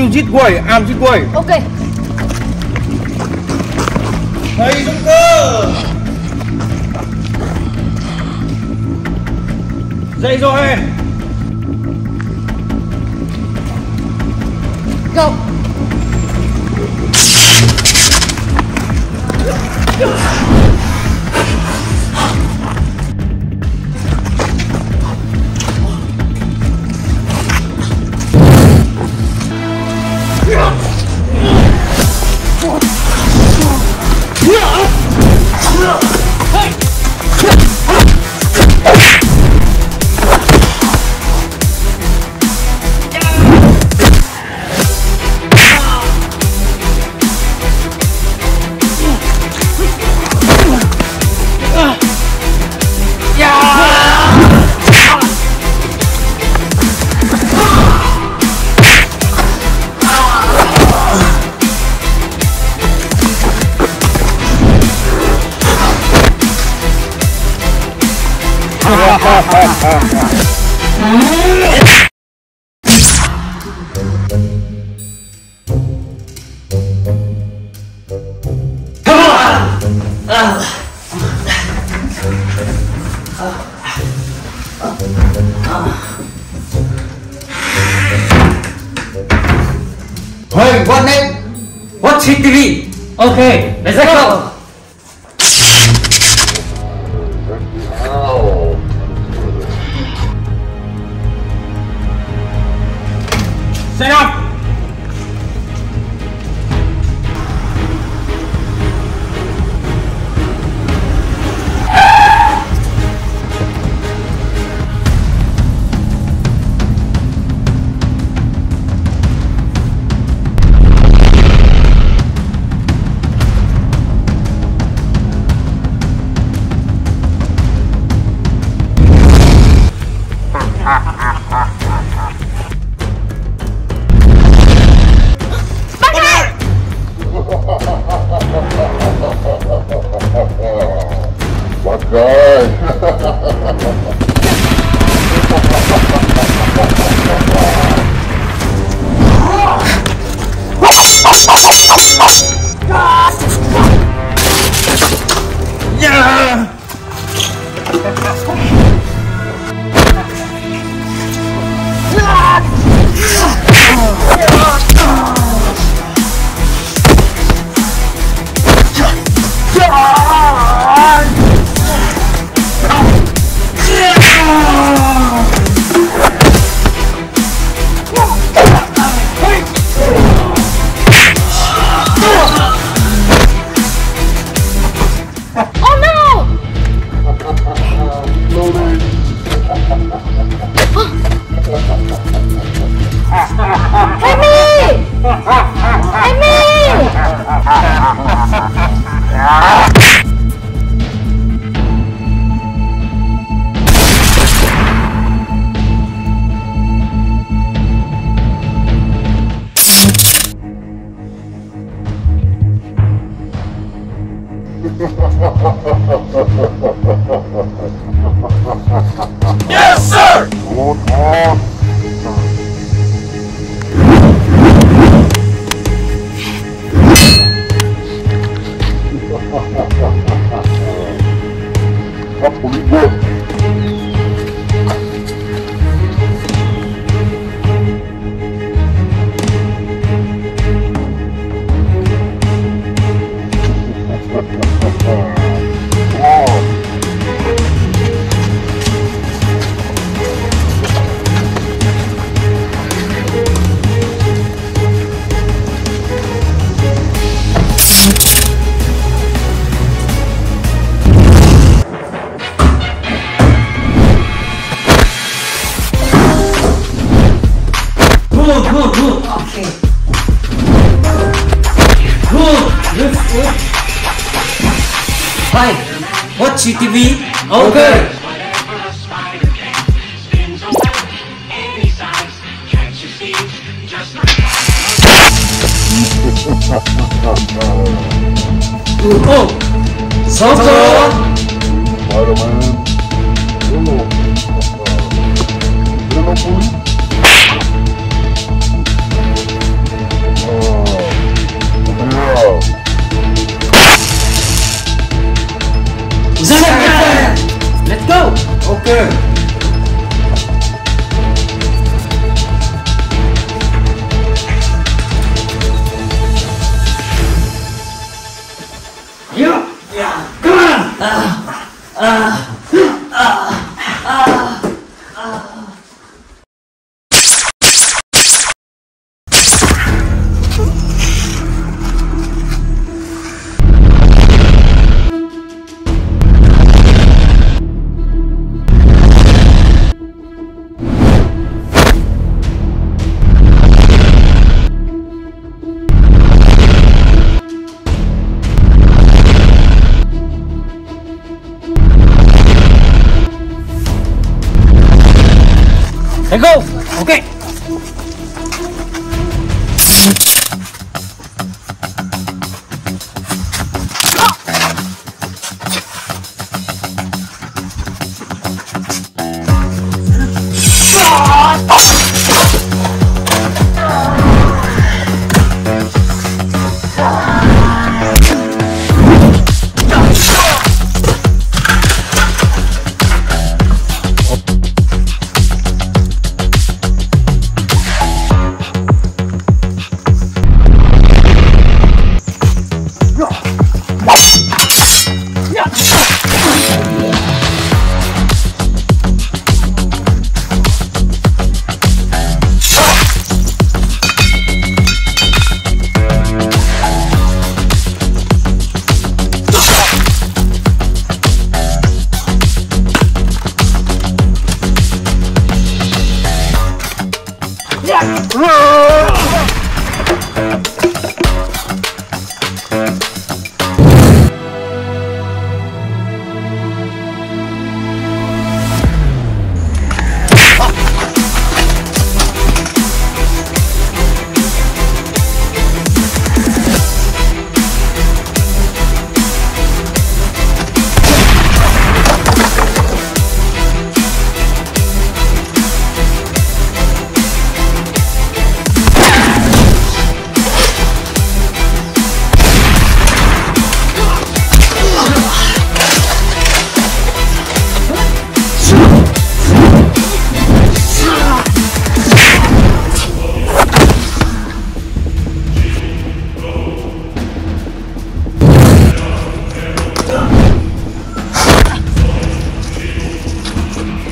you this way, I'm this way. Ok Thầy Dung cơ. Dậy rồi. Go 화이팅!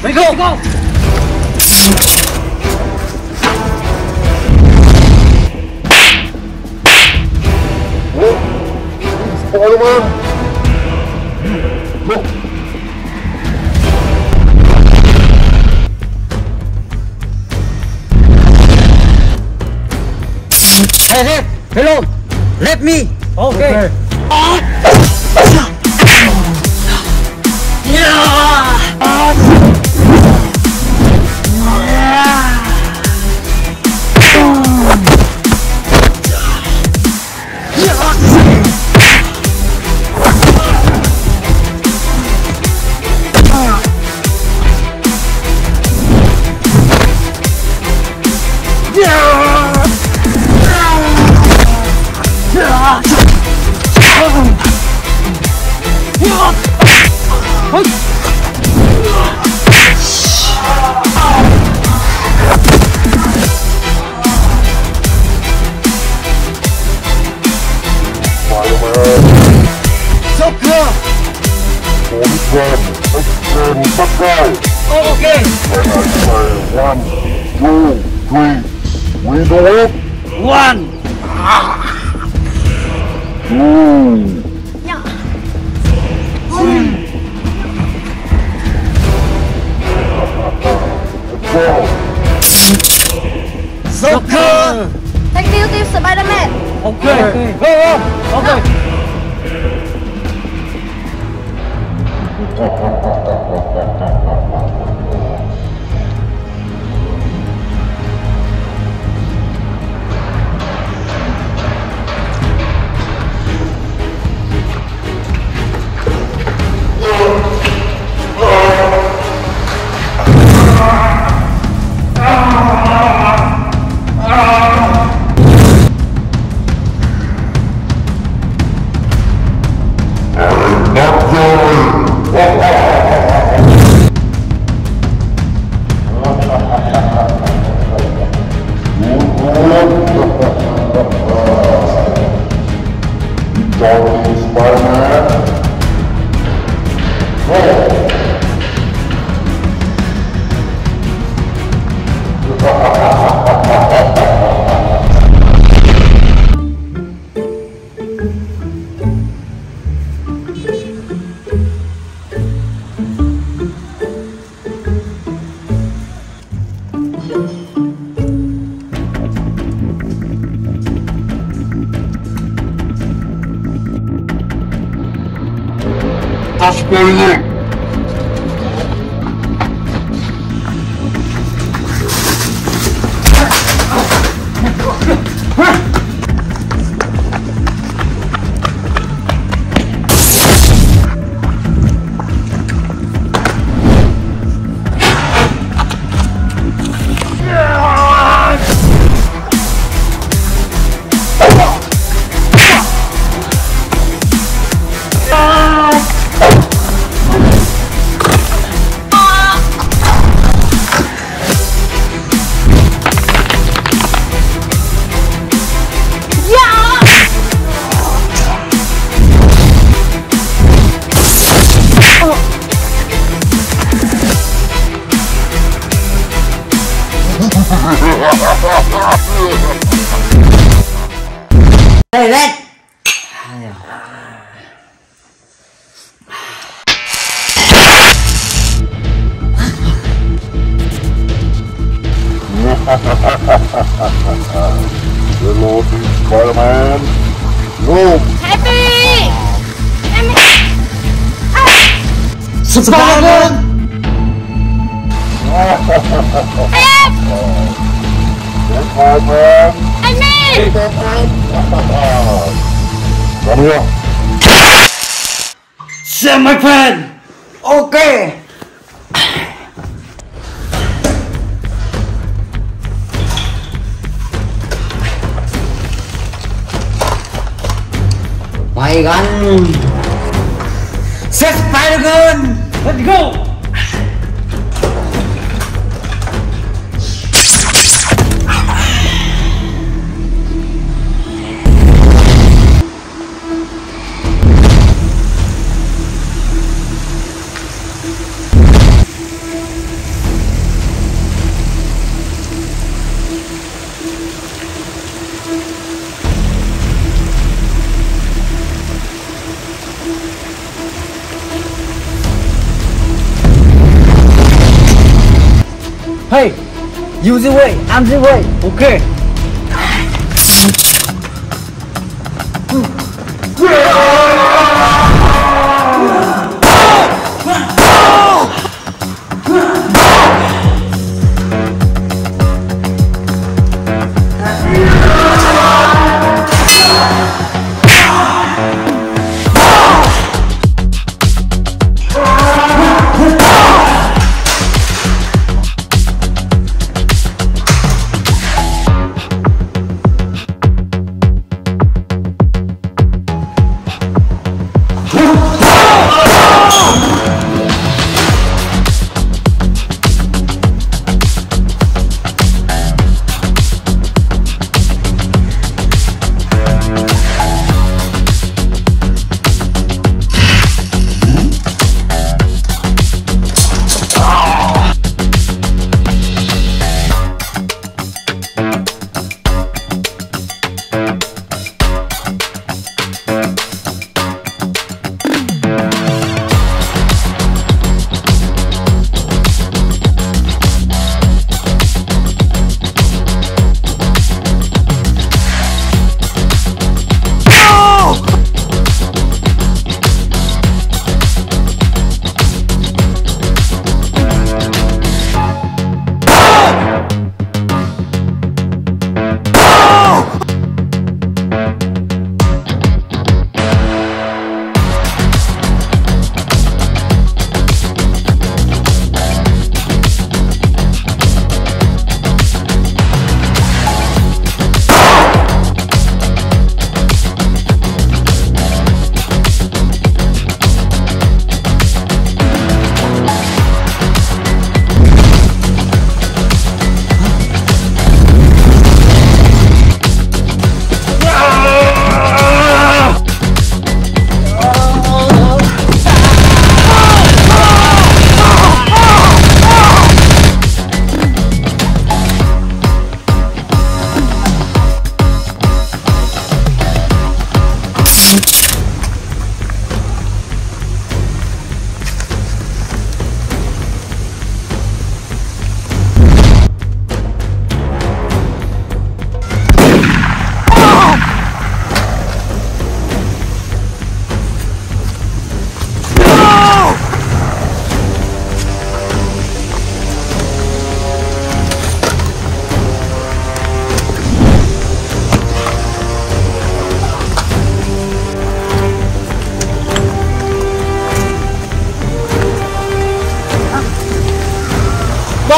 Let's go. Go. Spider-Man. Hey, hey, hello. Let me. Okay. Joker. 欢迎 friend 남진 웨이 오케이 으아!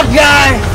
Bad guy.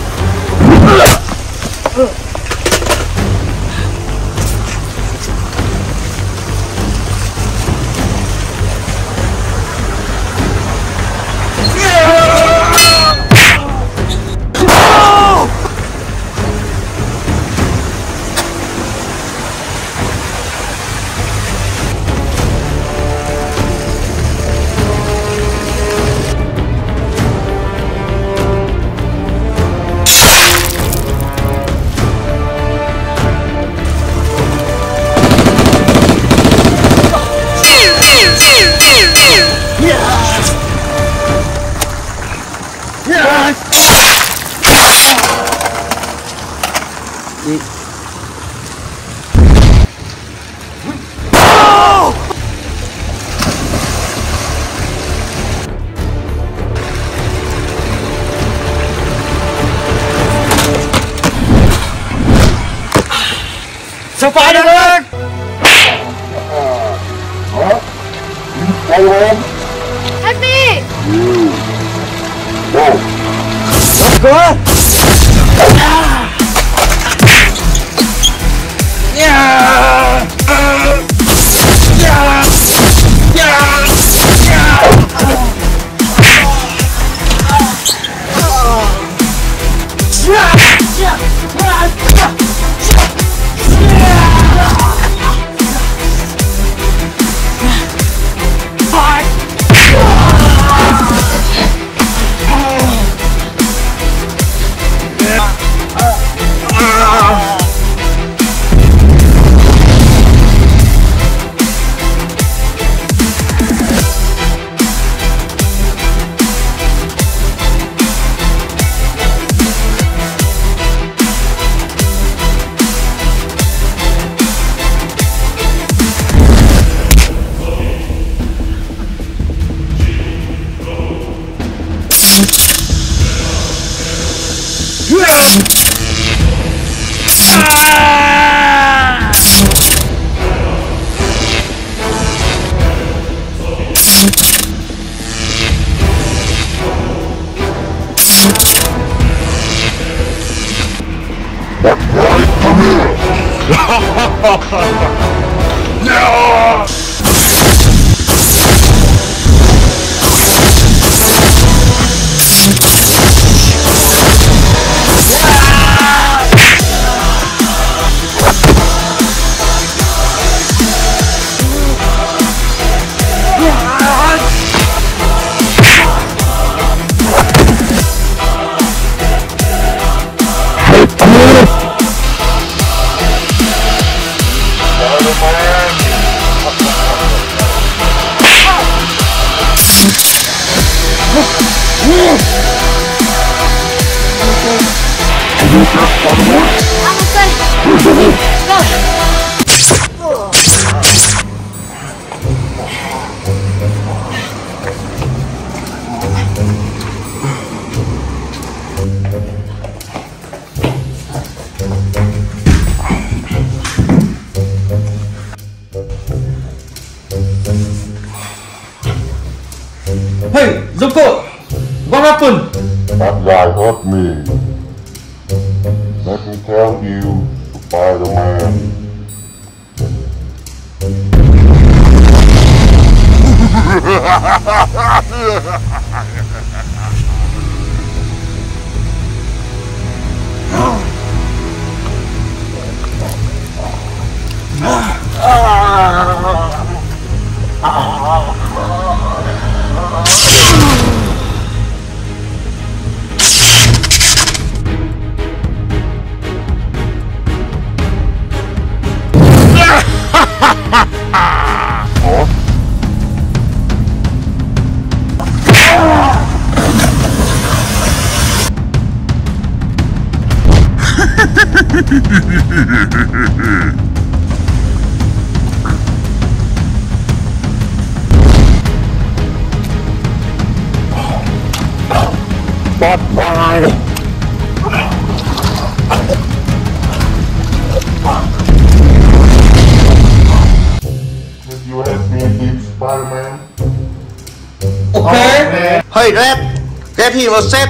Nossa!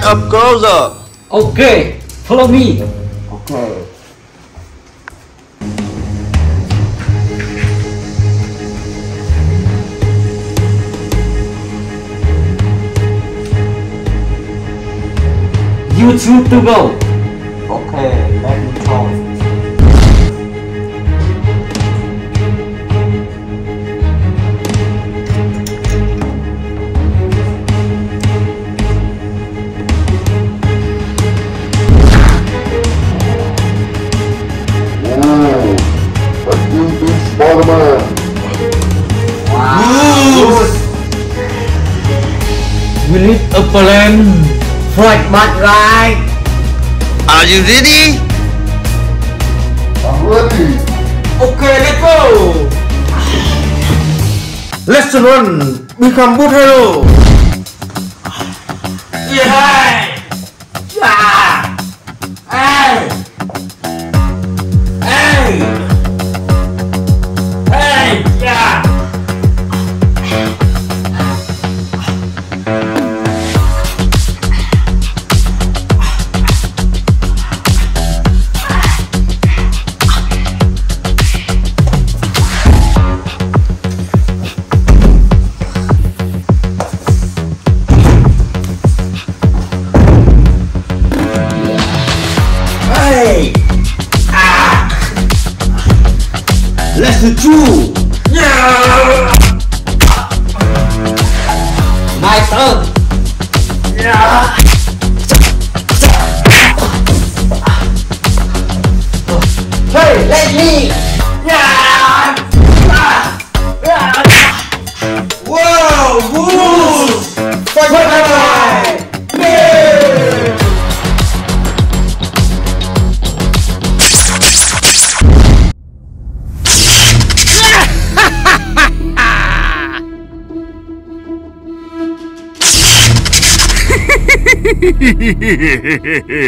Okay. Hey, Red! Get him a set of closer! Okay, follow me. Okay. You choose to go. Need a plan. Right, but. Are you ready? I'm ready. Okay, let's go. Let's run! Become good hero! Yeah. 嘿嘿嘿嘿嘿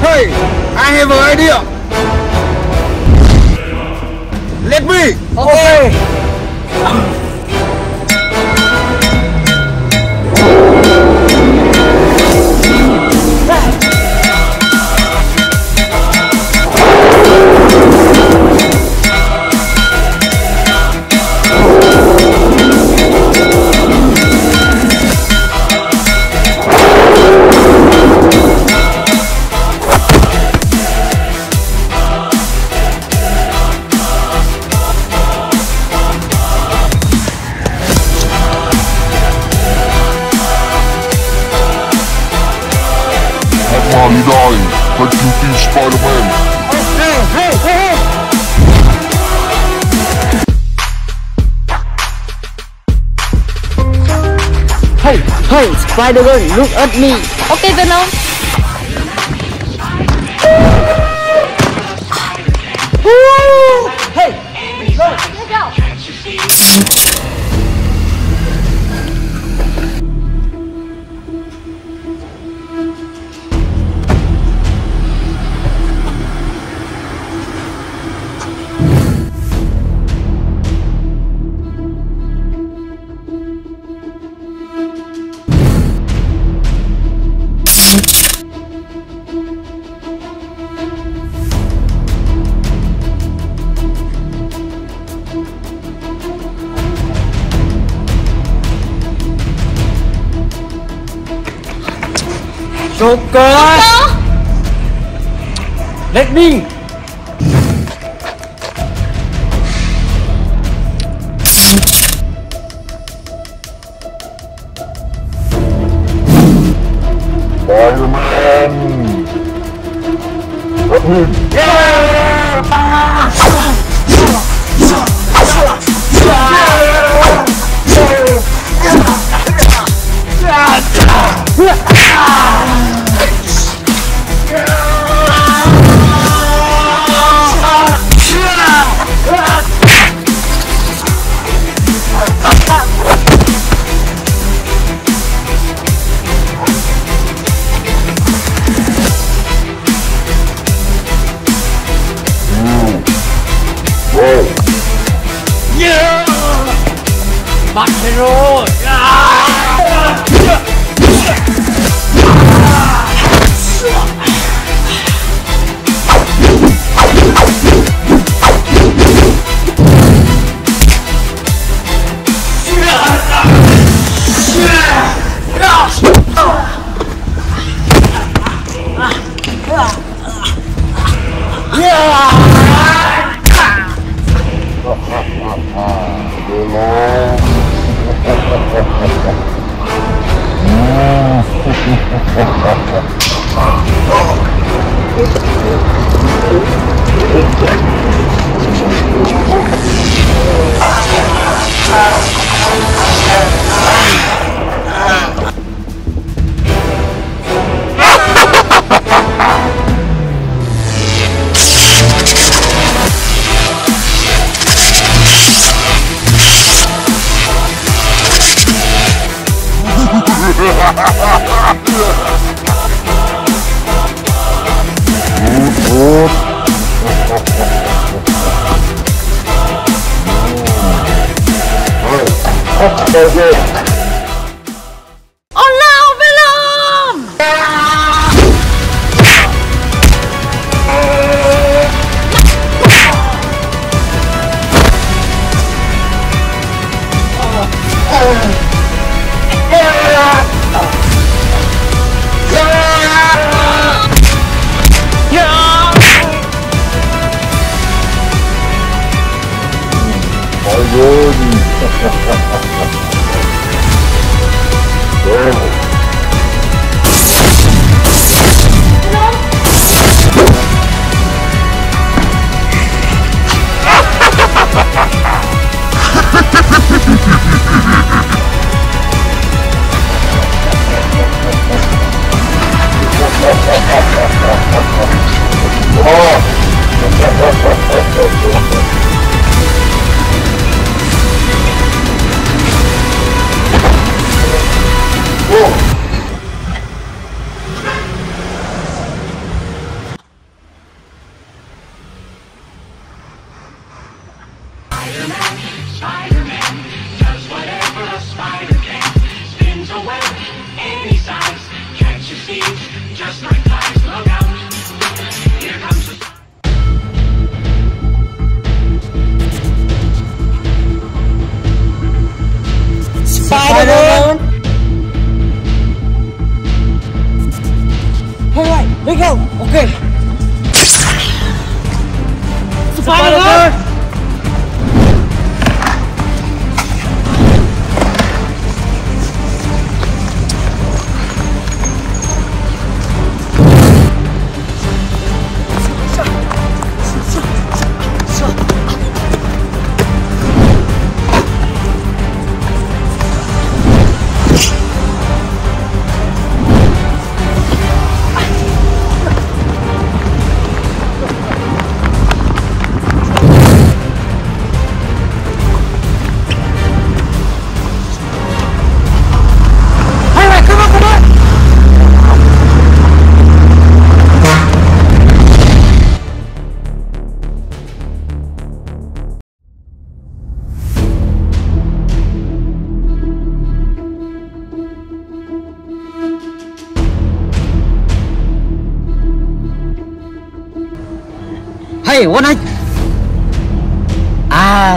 Hey, I have an idea. Let me. Okay. okay. Oh. hey, Spider-Man, look at me. Okay, Venom. Spider-Man Spider-Man, does whatever a spider can. Spins a web any size. Catches thieves just like flies. Look out. Here comes the Spider-Man. Alright, we go. Okay. Spider-Man.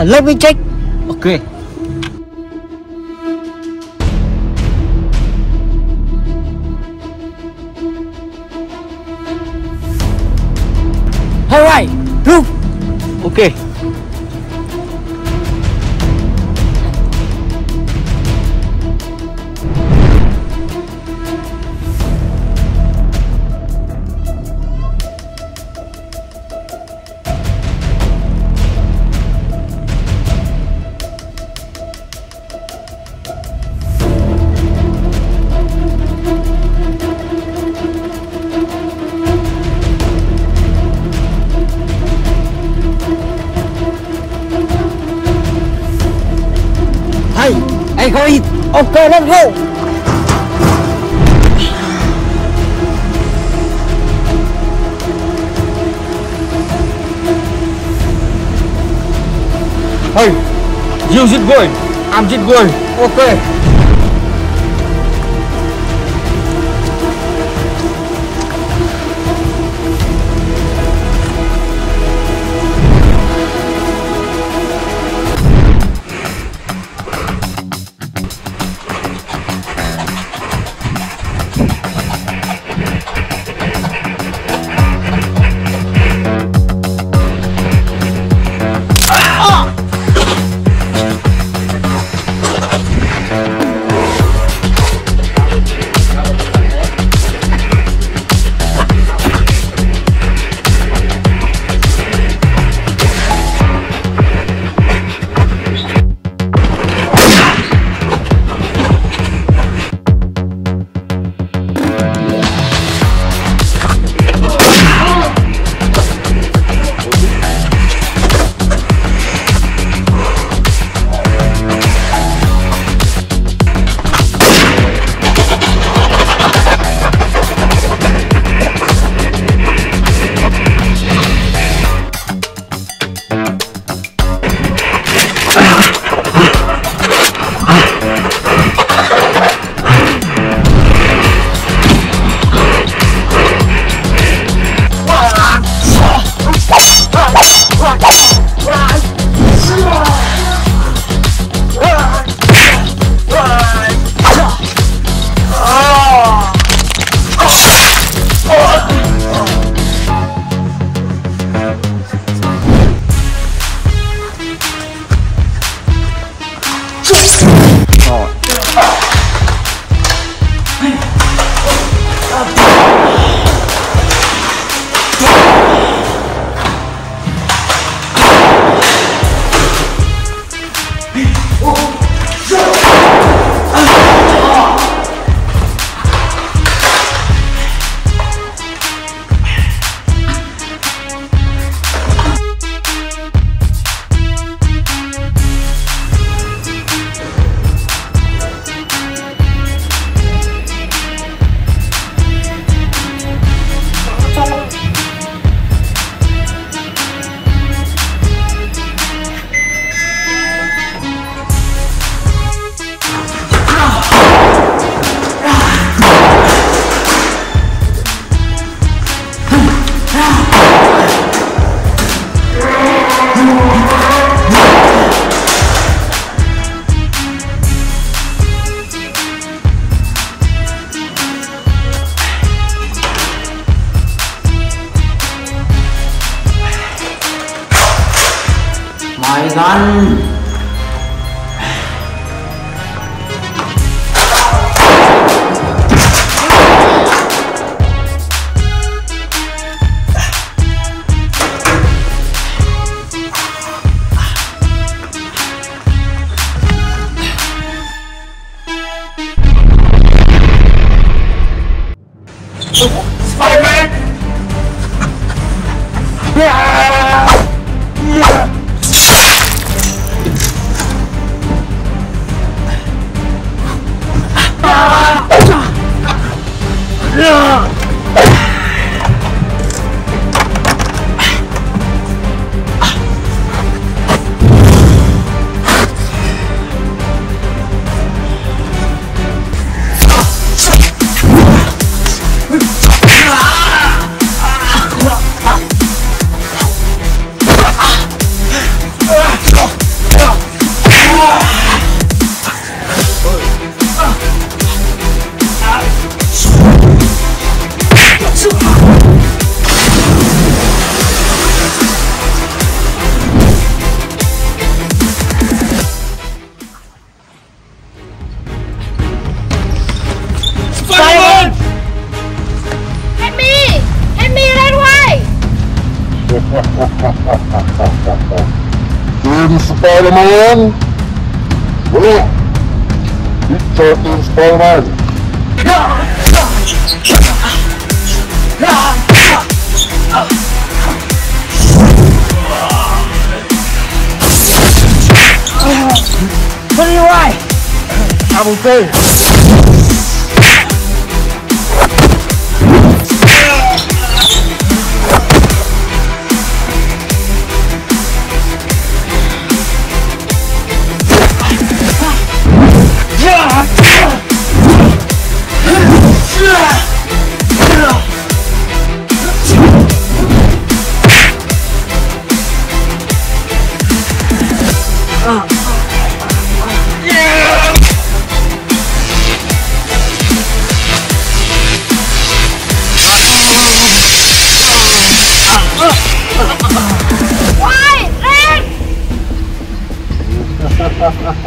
là Long check, Ok. anh hùng Hey, you giết người, I'm giết người Ok. Sultan.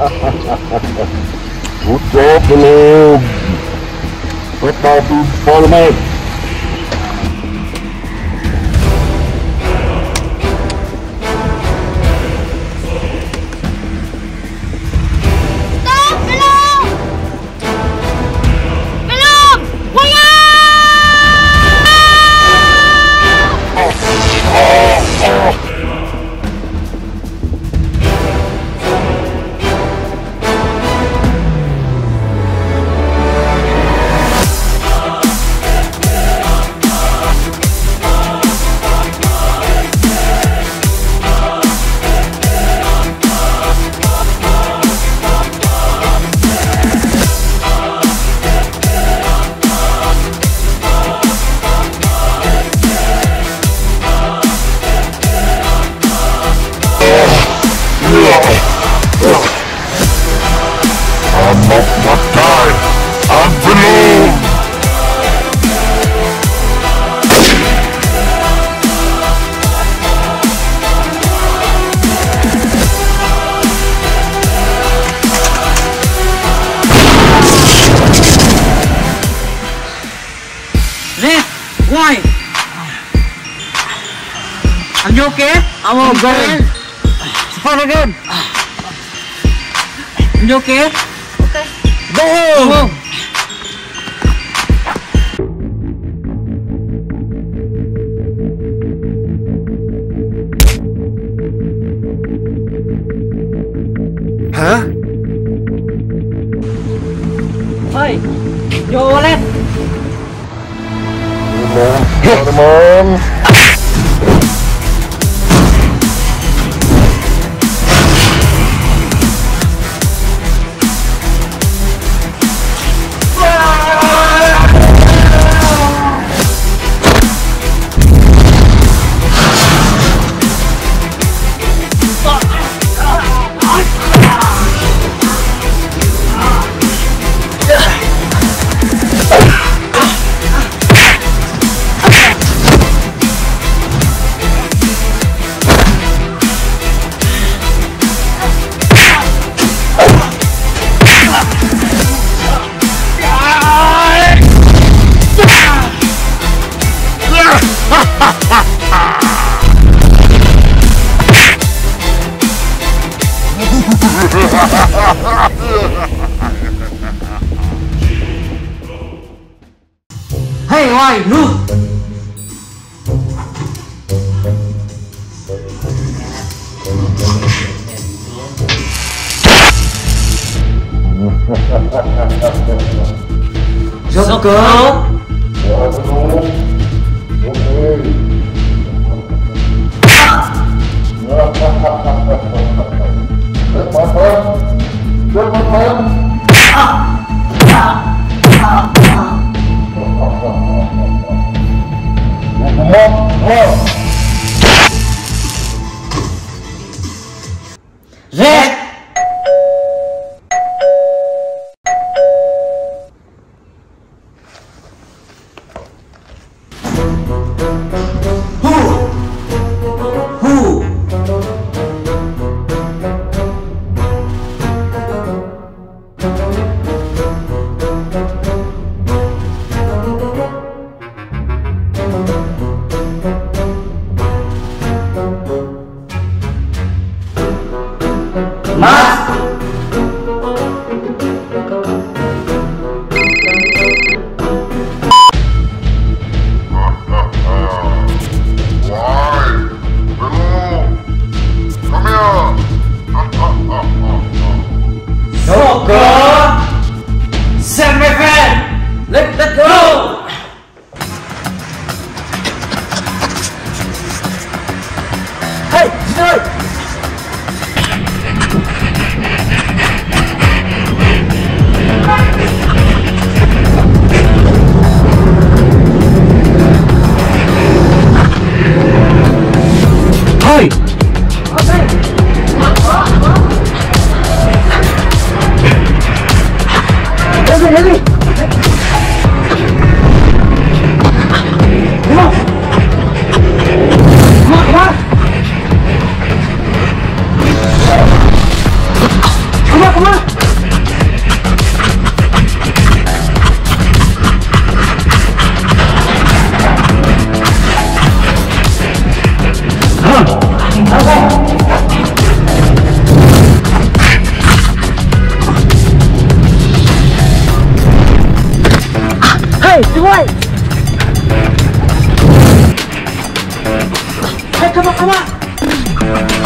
Good job, Balloon! Our Team Spider-Man. Stop hey, why no? Joker. Joker. 阿爸阿爸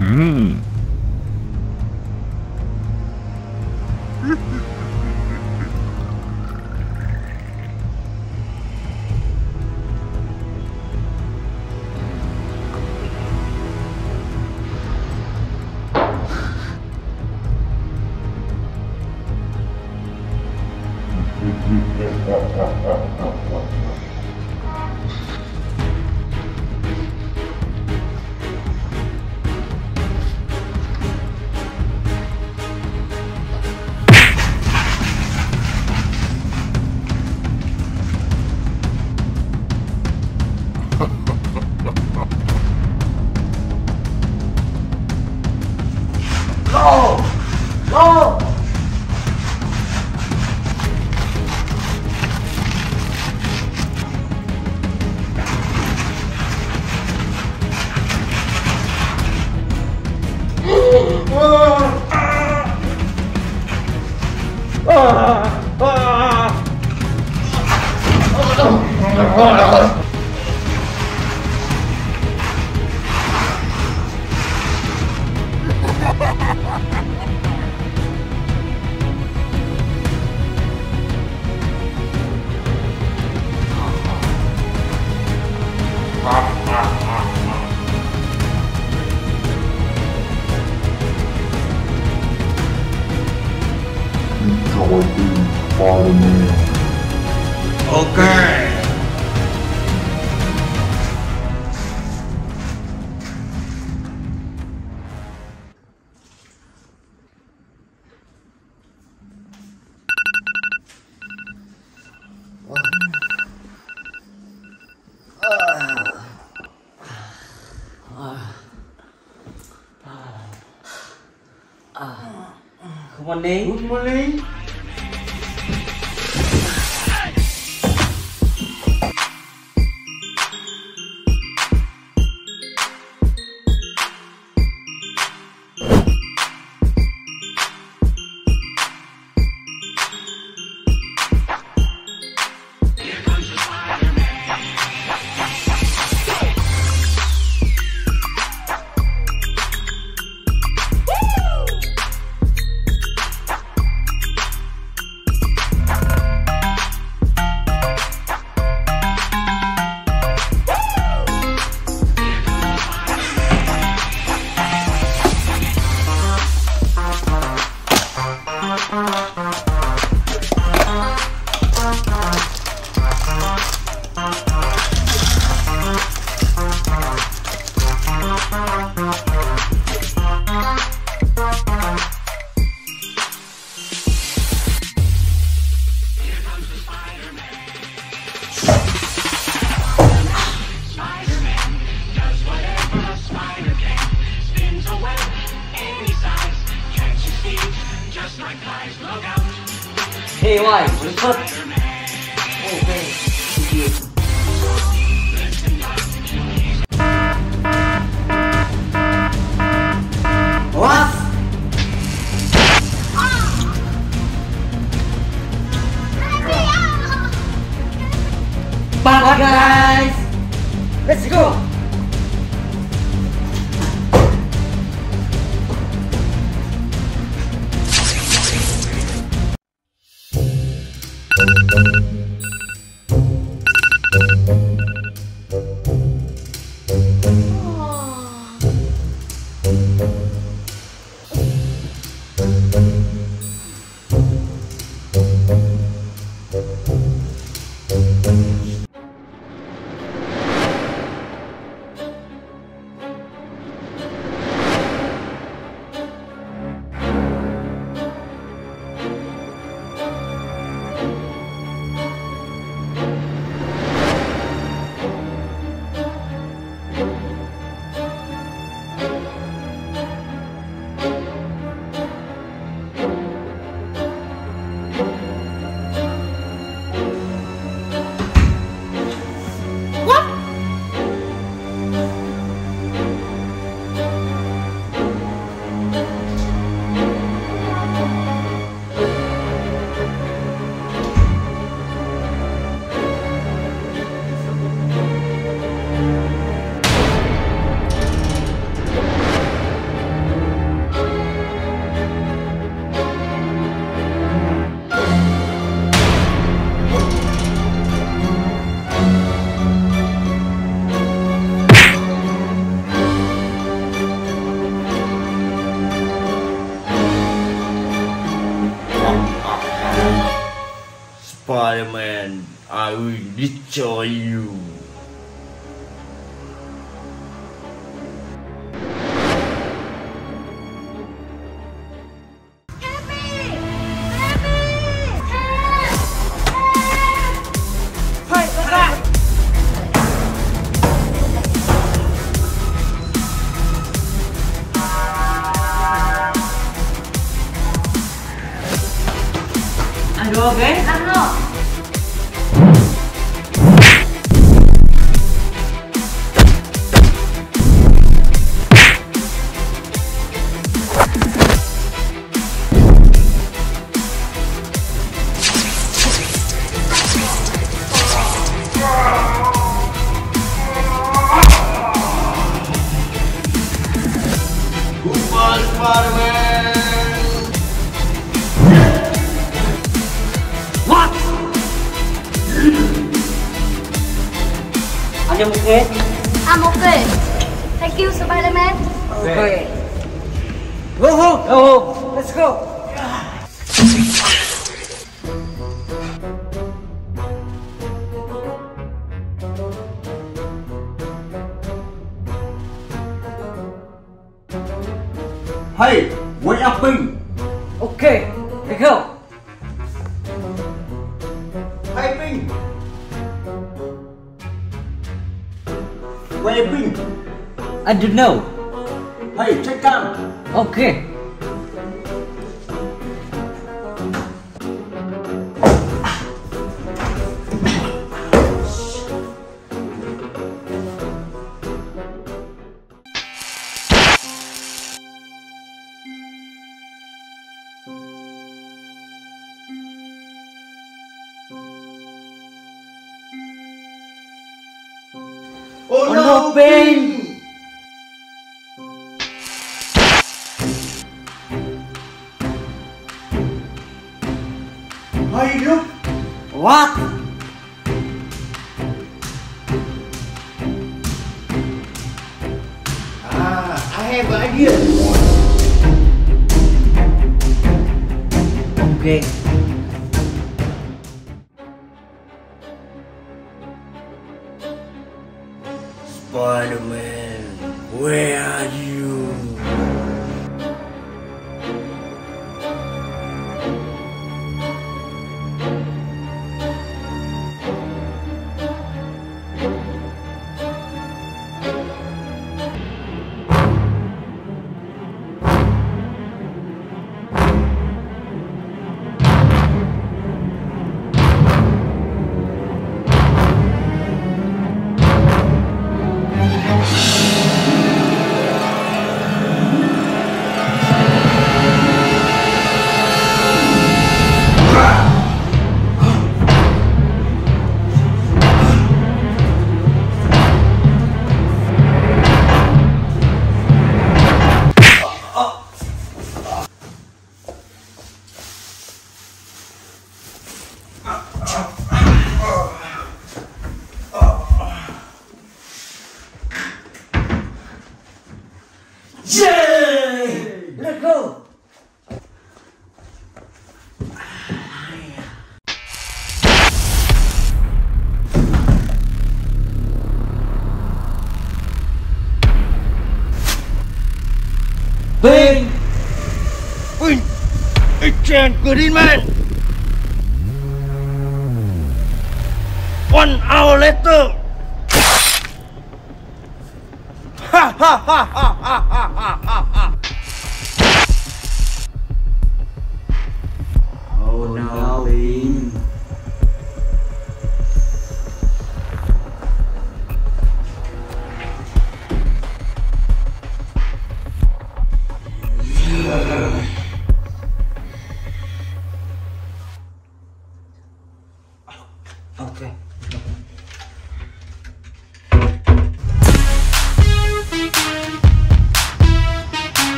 うん。Spider-Man, I will destroy you. did know. Spider-Man, where are you? Christian Goodman.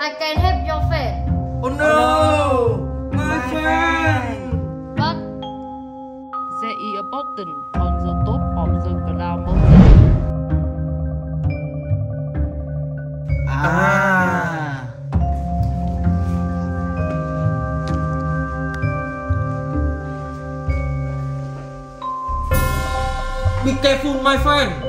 I can help your friend. Oh no! My friend! But There is a button on the top of the ground mountain. Ah! Be careful, my friend.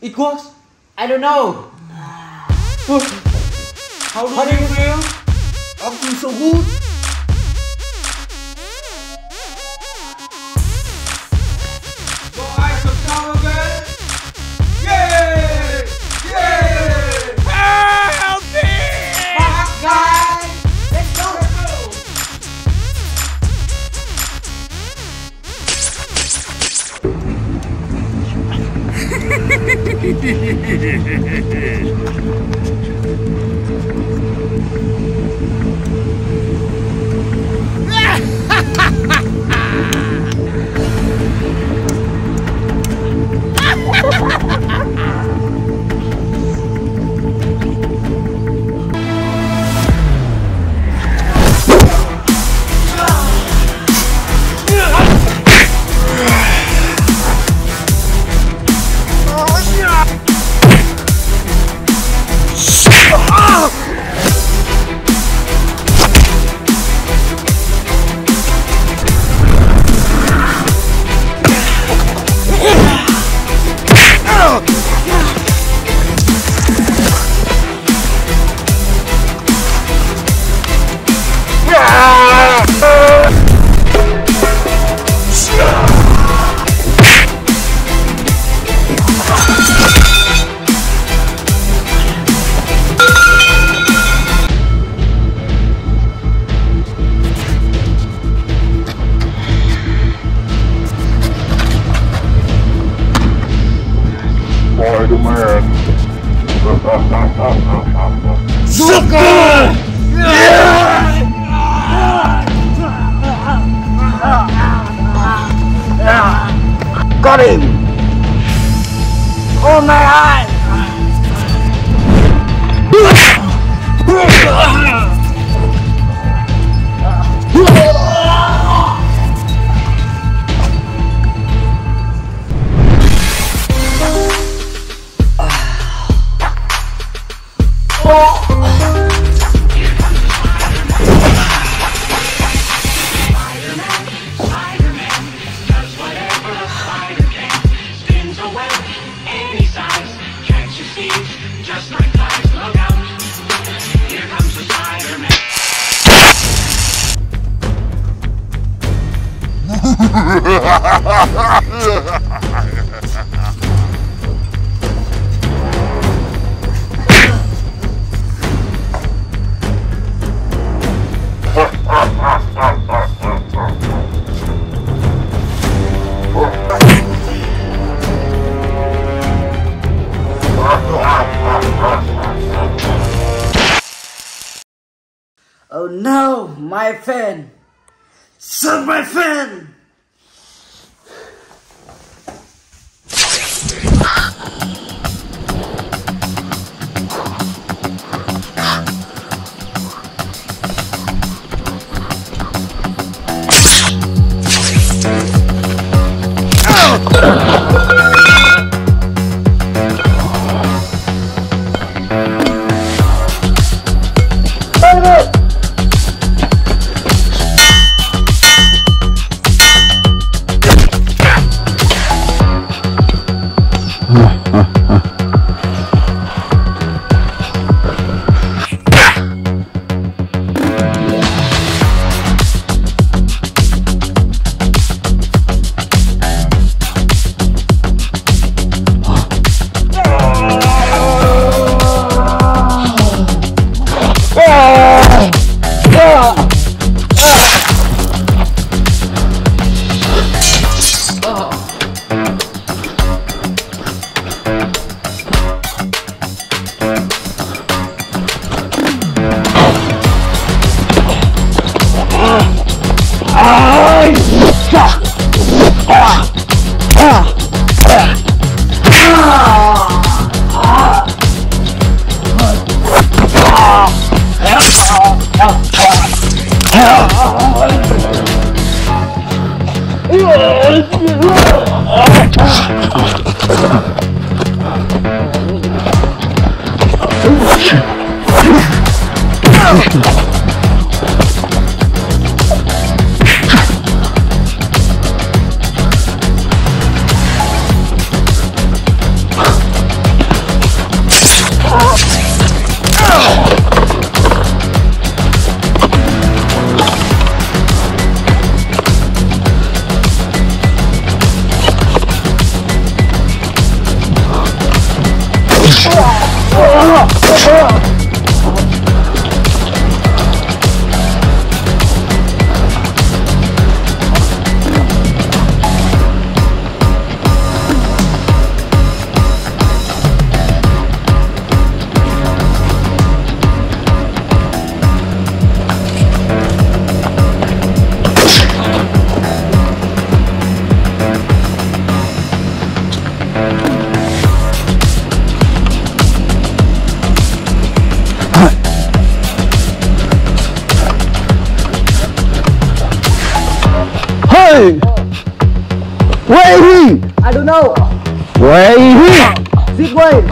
It works? I don't know. How do, How you do you feel? I feel so good.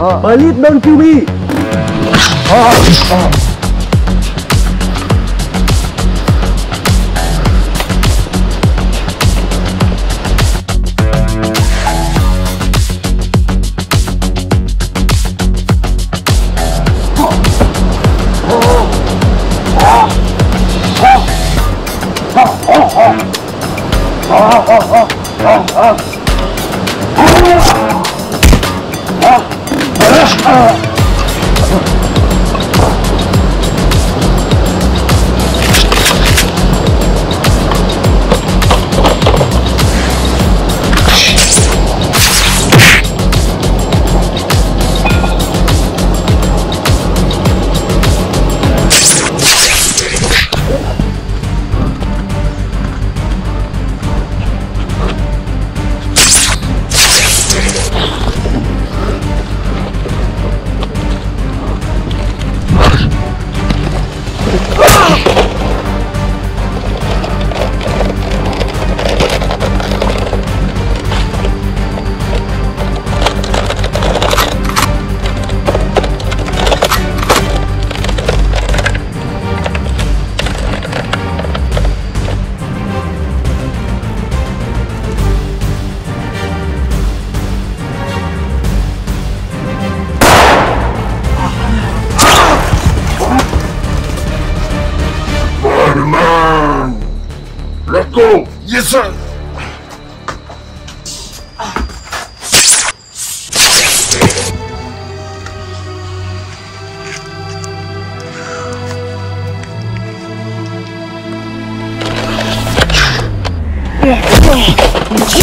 آه ماليت دونت آه آه آه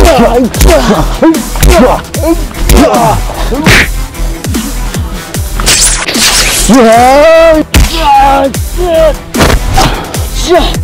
哎呀！哎呀！哎呀！哎呀！哎呀！哎呀！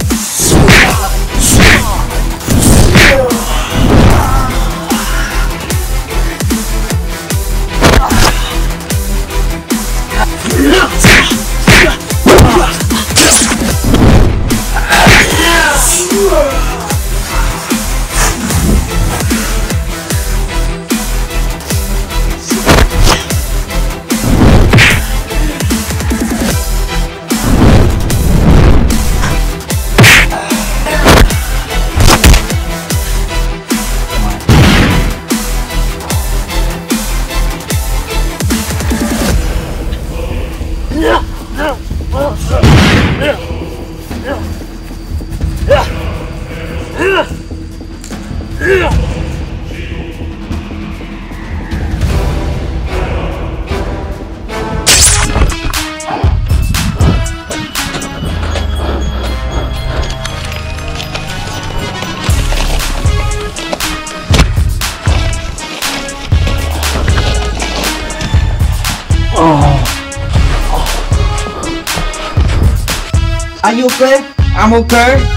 Okay.